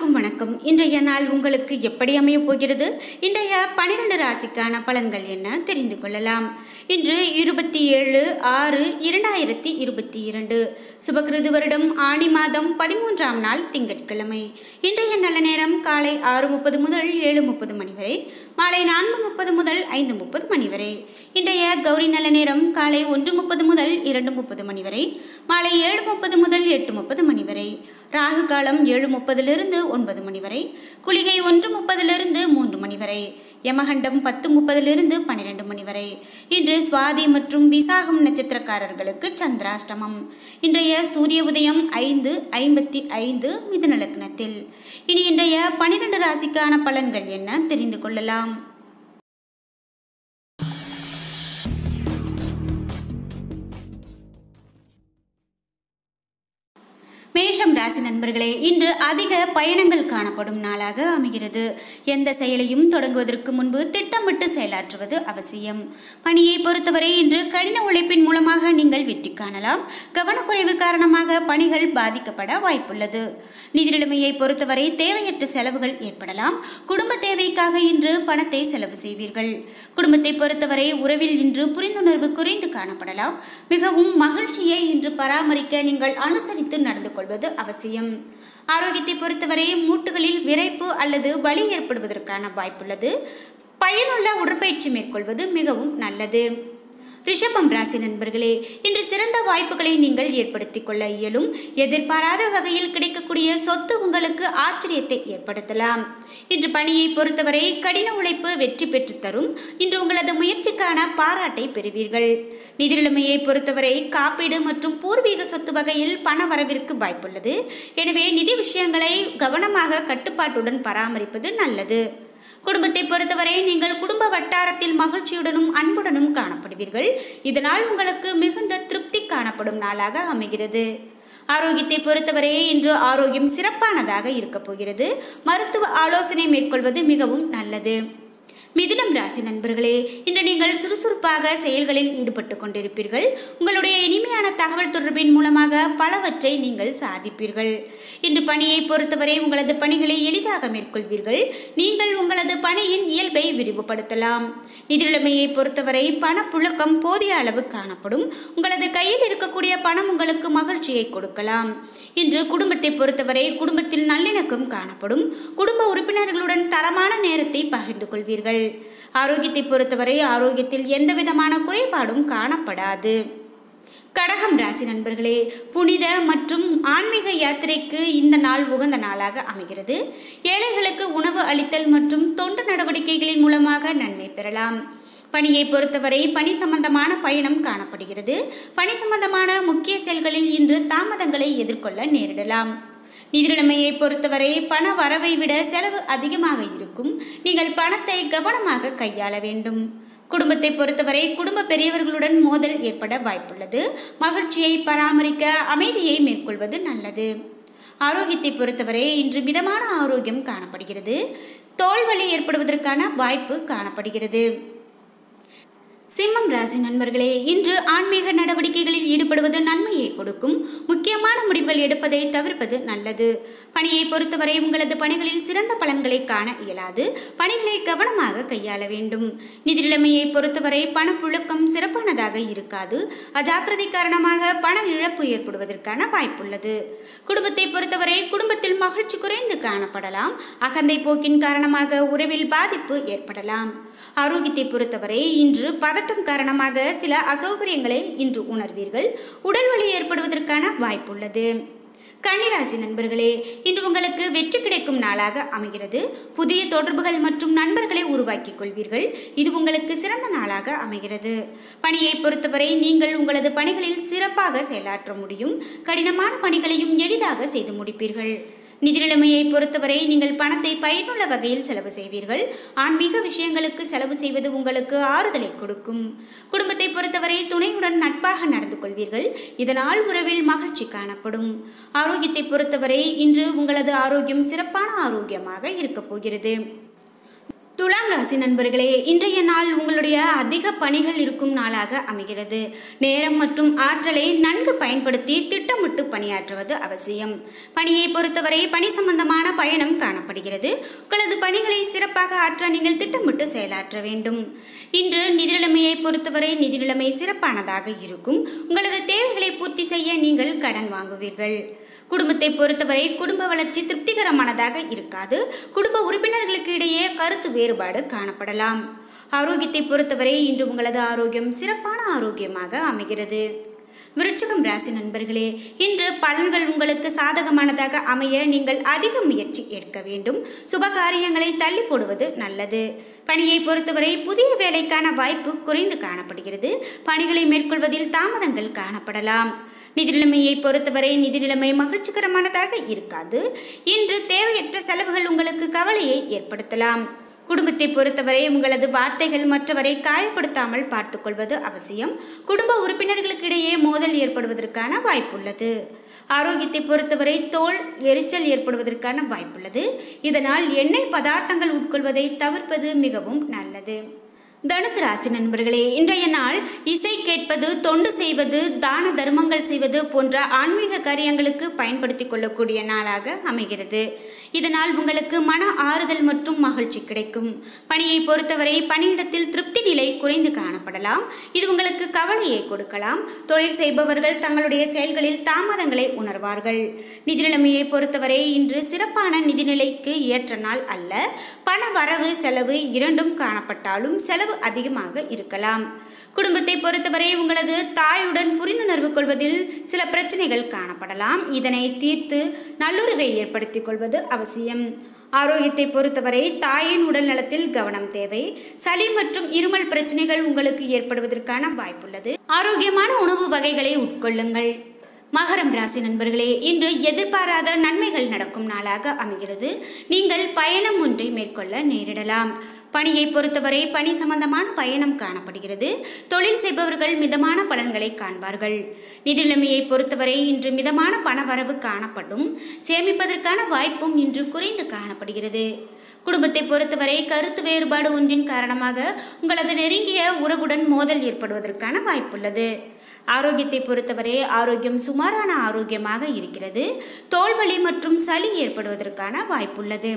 அனைவருக்கும் வணக்கம். இன்றைய நாள் உங்களுக்கு எப்படி அமையப் போகிறது? இன்றைய பனிரெண்டு ராசிக்கான பலன்கள் என்ன தெரிந்து கொள்ளலாம். இன்று இருபத்தி ஏழு ஆறு இரண்டாயிரத்தி இருபத்தி இரண்டு. சுபகிருது வருடம் ஆணி மாதம் பதிமூன்றாம் நாள் திங்கட்கிழமை. இன்றைய நல்ல நேரம் காலை ஆறு முப்பது முதல் ஏழு முப்பது மணி வரை மாலை நான்கு முப்பது முதல் ஐந்து முப்பது மணி வரை. இன்றைய கௌரி நல்ல நேரம் காலை ஒன்று முப்பது முதல் இரண்டு முப்பது மணி வரை மாலை ஏழு முப்பது முதல் எட்டு முப்பது மணி வரை. ராகு காலம் ஏழு முப்பதிலிருந்து ஒன்பது மணி வரை குளிகை ஒன்று முப்பதிலிருந்து மூன்று மணி வரை யமகண்டம் பத்து முப்பதிலிருந்து பன்னிரெண்டு மணி வரை. இன்று சுவாதி மற்றும் விசாகம் நட்சத்திரக்காரர்களுக்கு சந்திராஷ்டமம். இன்றைய சூரிய உதயம் ஐந்து ஐம்பத்தி ஐந்து மிதுன லக்னத்தில். இனி இன்றைய பனிரெண்டு ராசிக்கான பலன்கள் என்ன தெரிந்து கொள்ளலாம்? மேஷம் ராசி நண்பர்களே இன்று அதிக பயணங்கள் காணப்படும் நாளாக அமைகிறது. எந்த செயலையும் தொடங்குவதற்கு முன்பு திட்டமிட்டு செயலாற்றுவது அவசியம். பணியை பொறுத்தவரை இன்று கடின உழைப்பின் மூலமாக நீங்கள் வெற்றி காணலாம். கவனக்குறைவு காரணமாக பணிகள் பாதிக்கப்பட வாய்ப்புள்ளது. நிதிநிலைமையை பொறுத்தவரை தேவையற்ற செலவுகள் ஏற்படலாம். குடும்ப தேவைக்காக இன்று பணத்தை செலவு செய்வீர்கள். குடும்பத்தை பொறுத்தவரை உறவில் இன்று புரிந்துணர்வு குறைந்து காணப்படலாம். மிகவும் மகிழ்ச்சியை இன்று பராமரிக்க நீங்கள் அனுசரித்து நடந்து கொள்வது அவசியம். ஆரோக்கியத்தை பொறுத்தவரை மூட்டுகளில் விரைப்பு அல்லது வலி ஏற்படுவதற்கான வாய்ப்புள்ளது. பயனுள்ள உடற்பயிற்சி மேற்கொள்வது மிகவும் நல்லது. ரிஷபம் ராசி நண்பர்களே இன்று சிறந்த வாய்ப்புகளை நீங்கள் ஏற்படுத்திக் கொள்ள இயலும். எதிர்பாராத வகையில் கிடைக்கக்கூடிய சொத்து உங்களுக்கு ஆச்சரியத்தை ஏற்படுத்தலாம். இன்று பணியை பொறுத்தவரை கடின உழைப்பு வெற்றி பெற்று தரும். இன்று உங்களது முயற்சிக்கான பாராட்டை பெறுவீர்கள். நிதிநிலைமையை பொறுத்தவரை காப்பீடு மற்றும் பூர்வீக சொத்து வகையில் பண வரவிற்கு வாய்ப்புள்ளது. எனவே நிதி விஷயங்களை கவனமாக கட்டுப்பாட்டுடன் பராமரிப்பது நல்லது. குடும்பத்தை பொறுத்தவரை நீங்கள் குடும்ப வட்டாரத்தில் மகிழ்ச்சியுடனும் அன்புடனும் காணப்படுவீர்கள். இதனால் உங்களுக்கு மிகுந்த திருப்தி காணப்படும் நாளாக அமைகிறது. ஆரோக்கியத்தை பொறுத்தவரை இன்று ஆரோக்கியம் சிறப்பானதாக இருக்கப் போகிறது. மருத்துவ ஆலோசனை மேற்கொள்வது மிகவும் நல்லது. மிதுனம் ராசி நண்பர்களே இன்று நீங்கள் சுறுசுறுப்பாக செயல்களில் ஈடுபட்டு கொண்டிருப்பீர்கள். உங்களுடைய இனிமையான தகவல் தொடர்பின் மூலமாக பலவற்றை நீங்கள் சாதிப்பீர்கள். இன்று பணியை பொறுத்தவரை உங்களது பணிகளை எளிதாக மேற்கொள்வீர்கள். நீங்கள் உங்களது பணியின் இயல்பை விரிவுபடுத்தலாம். நிதிநிலைமையை பொறுத்தவரை பணப்புழக்கம் போதிய அளவு காணப்படும். உங்களது கையில் இருக்கக்கூடிய பணம் உங்களுக்கு மகிழ்ச்சியை கொடுக்கலாம். இன்று குடும்பத்தை பொறுத்தவரை குடும்பத்தில் நல்லிணக்கம் காணப்படும். குடும்ப உறுப்பினர்களுடன் தரமான நேரத்தை பகிர்ந்து கொள்வீர்கள். ஆரோக்கியத்தை பொறுத்தவரை ஆரோக்கியத்தில் எந்தவிதமான குறைபாடும் காணப்படாது. கடகம் ராசி நண்பர்களே புனித மற்றும் ஆன்மீக யாத்திரைக்கு இந்த நாள் உகந்த நாளாக அமைகிறது. ஏழைகளுக்கு உணவு அளித்தல் மற்றும் தொண்டு நடவடிக்கைகளின் மூலமாக நன்மை பெறலாம். பணியை பொறுத்தவரை பணி சம்பந்தமான பயணம் காணப்படுகிறது. பணி சம்பந்தமான முக்கிய செயல்களில் இன்று தாமதங்களை எதிர்கொள்ள நேரிடலாம். நிதிநிலைமையை பொறுத்தவரை பண வரவை விட செலவு அதிகமாக இருக்கும். நீங்கள் பணத்தை கவனமாக கையாள வேண்டும். குடும்பத்தை பொறுத்தவரை குடும்ப பெரியவர்களுடன் மோதல் ஏற்பட வாய்ப்புள்ளது. மகிழ்ச்சியை பராமரிக்க அமைதியை மேற்கொள்வது நல்லது. ஆரோக்கியத்தை பொறுத்தவரை இன்று மிதமான ஆரோக்கியம் காணப்படுகிறது. தோல்வலி ஏற்படுவதற்கான வாய்ப்பு காணப்படுகிறது. சிம்மம் ராசி நண்பர்களே இன்று ஆன்மீக நடவடிக்கைகளில் ஈடுபடுவது நன்மையை கொடுக்கும். முக்கியமான முடிவுகள் எடுப்பதை தவிர்ப்பது நல்லது. பணியை பொறுத்தவரை உங்களது பணிகளில் சிறந்த பலன்களை காண இயலாது. பணிகளை கவனமாக கையாள வேண்டும். நிதி நிலைமையை பொறுத்தவரை பணப்புழக்கம் சிறப்பானதாக இருக்காது. அஜாக்கிரதை காரணமாக பண இழப்பு ஏற்படுவதற்கான வாய்ப்புள்ளது. குடும்பத்தை பொறுத்தவரை குடும்பத்தில் மகிழ்ச்சி குறைந்து காணப்படலாம். அகந்தை போக்கின் காரணமாக உறவில் பாதிப்பு ஏற்படலாம். ஆரோக்கியத்தை பொறுத்தவரை இன்று பத பதட்டம் காரணமாக சில அசௌகரியங்களை இன்று உணர்வீர்கள். உடல் வலி ஏற்படுவதற்கான வாய்ப்புள்ளது. கன்னிராசி நண்பர்களே இன்று உங்களுக்கு வெற்றி கிடைக்கும் நாளாக அமைகிறது. புதிய தொடர்புகள் மற்றும் நண்பர்களை உருவாக்கிக் கொள்வீர்கள். இது உங்களுக்கு சிறந்த நாளாக அமைகிறது. பணியை பொறுத்தவரை நீங்கள் உங்களது பணிகளில் சிறப்பாக செயலாற்ற முடியும். கடினமான பணிகளையும் எளிதாக செய்து முடிப்பீர்கள். நிதி நிலைமையை பொறுத்தவரை நீங்கள் பணத்தை பயனுள்ள வகையில் செலவு செய்வீர்கள். ஆன்மீக விஷயங்களுக்கு செலவு செய்வது உங்களுக்கு ஆறுதலை கொடுக்கும். குடும்பத்தை பொறுத்தவரை துணையுடன் நட்பாக நடந்து கொள்வீர்கள். இதனால் உறவில் மகிழ்ச்சி காணப்படும். ஆரோக்கியத்தை பொறுத்தவரை இன்று உங்களது ஆரோக்கியம் சிறப்பான ஆரோக்கியமாக இருக்கப் போகிறது. துலாம் ராசி நண்பர்களே இன்றைய நாள் உங்களுடைய அதிக பணிகள் இருக்கும் நாளாக அமைகிறது. நேரம் மற்றும் ஆற்றலை நன்கு பயன்படுத்தி திட்டமிட்டு பணியாற்றுவது அவசியம். பணியை பொறுத்தவரை பணி சம்பந்தமான பயணம் காணப்படுகிறது. உங்களது பணிகளை சிறப்பாக ஆற்ற நீங்கள் திட்டமிட்டு செயலாற்ற வேண்டும். இன்று நிதிநிலைமையை பொறுத்தவரை நிதி நிலைமை சிறப்பானதாக இருக்கும். உங்களது தேவைகளை பூர்த்தி செய்ய நீங்கள் கடன் வாங்குவீர்கள். குடும்பத்தை பொறுத்தவரை குடும்ப வளர்ச்சி திருப்திகரமானதாக இருக்காது. குடும்ப உறுப்பினர்களுக்கு இடையே கருத்து வேறுபாடு காணப்படலாம். ஆரோக்கியத்தை பொறுத்தவரை இன்று உங்களது ஆரோக்கியம் சிறப்பான ஆரோக்கியமாக அமைகிறது. விருட்சகம் ராசி நண்பர்களே இன்று பலன்கள் உங்களுக்கு சாதகமானதாக அமைய நீங்கள் அதிக முயற்சி எடுக்க வேண்டும். சுப காரியங்களை தள்ளி போடுவது நல்லது. பணியை பொறுத்தவரை புதிய வேலைக்கான வாய்ப்பு குறைந்து காணப்படுகிறது. பணிகளை மேற்கொள்வதில் தாமதங்கள் காணப்படலாம். நிதி நிலைமையை பொறுத்தவரை நிதி நிலைமை மகிழ்ச்சிகரமானதாக இருக்காது. இன்று தேவையற்ற செலவுகள் உங்களுக்கு கவலையை ஏற்படுத்தலாம். குடும்பத்தை பொறுத்தவரை உங்களது வார்த்தைகள் மற்றவரை காயப்படுத்தாமல் பார்த்துக்கொள்வது அவசியம். குடும்ப உறுப்பினர்களுக்கிடையே மோதல் ஏற்படுவதற்கான வாய்ப்புள்ளது. ஆரோக்கியத்தை பொறுத்தவரை தோல் எரிச்சல் ஏற்படுவதற்கான வாய்ப்புள்ளது. இதனால் எண்ணெய் பதார்த்தங்கள் உட்கொள்வதை தவிர்ப்பது மிகவும் நல்லது. தனுசு ராசி நண்பர்களே இன்றைய நாள் இசை கேட்பது தொண்டு செய்வது தான தர்மங்கள் செய்வது போன்ற ஆன்மீக காரியங்களுக்கு பயன்படுத்தி கொள்ளக்கூடிய நாளாக அமைகிறது. இதனால் உங்களுக்கு மன ஆறுதல் மற்றும் மகிழ்ச்சி கிடைக்கும். பணியை பொறுத்தவரை பணியிடத்தில் திருப்தி நிலை குறைந்து காணப்படலாம். இது உங்களுக்கு கவலையை கொடுக்கலாம். தொழில் செய்பவர்கள் தங்களுடைய செயல்களில் தாமதங்களை உணர்வார்கள். நிதி நிலைமையை பொறுத்தவரை இன்று சிறப்பான நிதிநிலைக்கு ஏற்ற நாள் அல்ல. பண வரவு செலவு இரண்டும் காணப்பட்டாலும் செலவு அதிகமாக இருக்கலாம். குடும்பத்தை பொறுத்தவரை உங்களது தாயுடன் புரிந்துணர்வு கொள்வதில் சில பிரச்சனைகள் காணப்படலாம். இதனை தீர்த்து நல்லுறவை ஏற்படுத்திக் கொள்வது அவசியம். ஆரோக்கியத்தை பொறுத்தவரை தாயின் உடல் நலத்தில் கவனம் தேவை. சளி மற்றும் இருமல் பிரச்சனைகள் உங்களுக்கு ஏற்படுவதற்கான வாய்ப்புள்ளது. ஆரோக்கியமான உணவு வகைகளை உட்கொள்ளுங்கள். மகரம் ராசி நண்பர்களே இன்று எதிர்பாராத நன்மைகள் நடக்கும் நாளாக அமைகிறது. நீங்கள் பயணம் ஒன்றை மேற்கொள்ள நேரிடலாம். பணியை பொறுத்தவரை பணி சம்பந்தமான பயணம் காணப்படுகிறது. தொழில் செய்பவர்கள் மிதமான பலன்களை காண்பார்கள். நிதிநிலைமையை பொறுத்தவரை இன்று மிதமான பணவரவு காணப்படும் சேமிப்பதற்கான வாய்ப்பும் இன்று குறைந்து காணப்படுகிறது. குடும்பத்தை பொறுத்தவரை கருத்து வேறுபாடு ஒன்றின் காரணமாக உங்களது நெருங்கிய உறவுடன் மோதல் ஏற்படுவதற்கான வாய்ப்புள்ளது. ஆரோக்கியத்தை பொறுத்தவரை ஆரோக்கியம் சுமாரான ஆரோக்கியமாக இருக்கிறது. தோல்வலி மற்றும் சளி ஏற்படுவதற்கான வாய்ப்புள்ளது.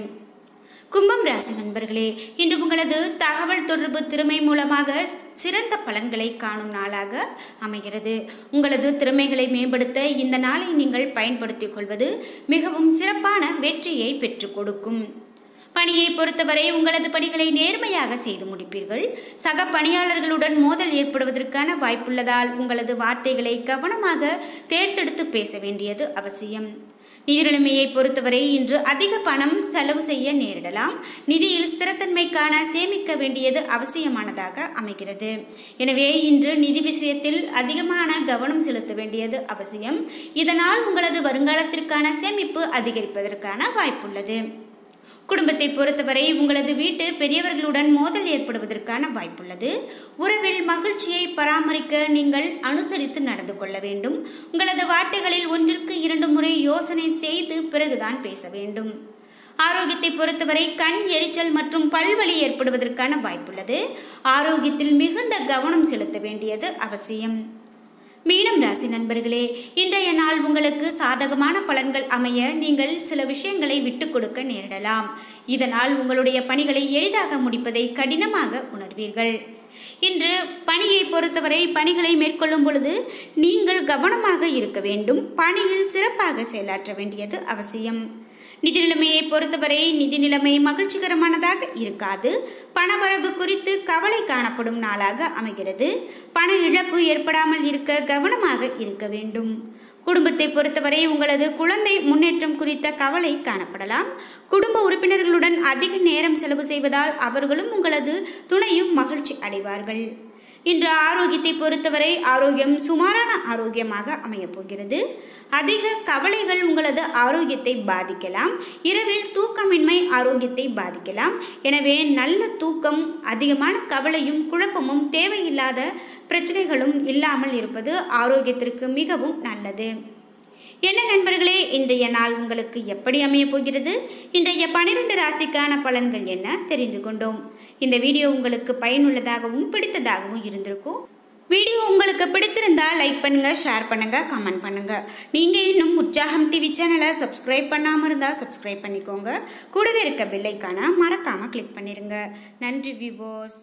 கும்பம் ராசி நண்பர்களே இன்று உங்களது தகவல் தொடர்பு திறமை மூலமாக சிறந்த பலன்களை காணும் நாளாக அமைகிறது. உங்களது திறமைகளை மேம்படுத்த இந்த நாளை நீங்கள் பயன்படுத்திக் கொள்வது மிகவும் சிறப்பான வெற்றியை பெற்றுக் கொடுக்கும். பணியை பொறுத்தவரை உங்களது பணிகளை நேர்மையாக செய்து முடிப்பீர்கள். சக பணியாளர்களுடன் மோதல் ஏற்படுவதற்கான வாய்ப்புள்ளதால் உங்களது வார்த்தைகளை கவனமாக தேர்ந்தெடுத்து பேச வேண்டியது அவசியம். நிதி நிலைமையை பொறுத்தவரை இன்று அதிக பணம் செலவு செய்ய நேரிடலாம். நிதியில் ஸ்திரத்தன்மைக்கான சேமிக்க வேண்டியது அவசியமானதாக அமைகிறது. எனவே இன்று நிதி விஷயத்தில் அதிகமான கவனம் செலுத்த வேண்டியது அவசியம். இதனால் உங்களது வருங்காலத்திற்கான சேமிப்பு அதிகரிப்பதற்கான வாய்ப்புள்ளது. குடும்பத்தை பொறுத்தவரை உங்களது வீட்டு பெரியவர்களுடன் மோதல் ஏற்படுவதற்கான வாய்ப்புள்ளது. உறவில் மகிழ்ச்சியை பராமரிக்க நீங்கள் அனுசரித்து நடந்து கொள்ள வேண்டும். உங்களது வார்த்தைகளில் ஒன்றிற்கு இரண்டு முறை யோசனை செய்து பிறகுதான் பேச வேண்டும். ஆரோக்கியத்தை பொறுத்தவரை கண் எரிச்சல் மற்றும் பல்வலி ஏற்படுவதற்கான வாய்ப்புள்ளது. ஆரோக்கியத்தில் மிகுந்த கவனம் செலுத்த வேண்டியது அவசியம். மீனம் ராசி நண்பர்களே இன்றைய நாள் உங்களுக்கு சாதகமான பலன்கள் அமைய நீங்கள் சில விஷயங்களை விட்டு கொடுக்க நேரிடலாம். இதனால் உங்களுடைய பணிகளை எளிதாக முடிப்பதை கடினமாக உணர்வீர்கள். இன்று பணியை பொறுத்தவரை பணிகளை மேற்கொள்ளும் பொழுது நீங்கள் கவனமாக இருக்க வேண்டும். பணியில் சிறப்பாக செயலாற்ற வேண்டியது அவசியம். நிதி நிலைமையை பொறுத்தவரை நிதி நிலைமை மகிழ்ச்சிகரமானதாக இருக்காது. பணவரவு குறித்து கவலை காணப்படும் நாளாக அமைகிறது. பண இழப்பு ஏற்படாமல் இருக்க கவனமாக இருக்க வேண்டும். குடும்பத்தை பொறுத்தவரை உங்களது குழந்தை முன்னேற்றம் குறித்த கவலை காணப்படலாம். குடும்ப உறுப்பினர்களுடன் அதிக நேரம் செலவு செய்வதால் அவர்களும் உங்களது துணையும் மகிழ்ச்சி அடைவார்கள். இன்று ஆரோக்கியத்தை பொறுத்தவரை ஆரோக்கியம் சுமாரான ஆரோக்கியமாக அமையப் போகிறது அதிக கவலைகள் உங்களது ஆரோக்கியத்தை பாதிக்கலாம். இரவில் தூக்கமின்மை ஆரோக்கியத்தை பாதிக்கலாம். எனவே நல்ல தூக்கம் அதிகமான கவலையும் குழப்பமும் தேவையில்லாத பிரச்சனைகளும் இல்லாமல் இருப்பது ஆரோக்கியத்திற்கு மிகவும் நல்லது. என்ன நண்பர்களே இன்றைய நாள் உங்களுக்கு எப்படி அமைய போகிறது? இன்றைய பனிரெண்டு ராசிக்கான பலன்கள் என்ன தெரிந்து கொண்டோம். இந்த வீடியோ உங்களுக்கு பயனுள்ளதாகவும் பிடித்ததாகவும் இருந்திருக்கும். வீடியோ உங்களுக்கு பிடித்திருந்தால் லைக் பண்ணுங்க ஷேர் பண்ணுங்க கமெண்ட் பண்ணுங்க. நீங்க இன்னும் உற்சாகம் டிவி சேனலை சப்ஸ்கிரைப் பண்ணாமல் இருந்தால் சப்ஸ்கிரைப் பண்ணிக்கோங்க. கூடவே இருக்க பெல்லைக்கான மறக்காம கிளிக் பண்ணிருங்க. நன்றி விவோஸ்